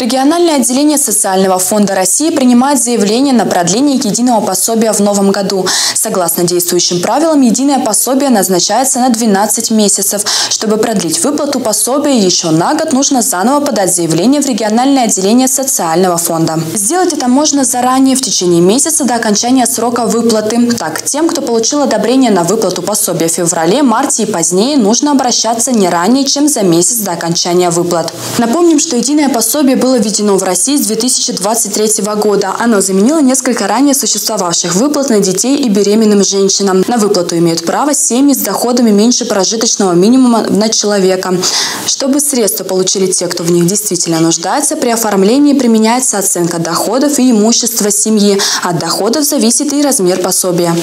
Региональное отделение Социального фонда России принимает заявление на продление единого пособия в новом году. Согласно действующим правилам, единое пособие назначается на 12 месяцев. Чтобы продлить выплату пособия еще на год, нужно заново подать заявление в региональное отделение Социального фонда. Сделать это можно заранее, в течение месяца до окончания срока выплаты. Так, тем, кто получил одобрение на выплату пособия в феврале, марте и позднее, нужно обращаться не ранее, чем за месяц до окончания выплат. Напомним, что единое пособие было введено в России с 2023 года. Оно заменило несколько ранее существовавших выплат на детей и беременным женщинам. На выплату имеют право семьи с доходами меньше прожиточного минимума на человека. Чтобы средства получили те, кто в них действительно нуждается, при оформлении применяется оценка доходов и имущества семьи. От доходов зависит и размер пособия.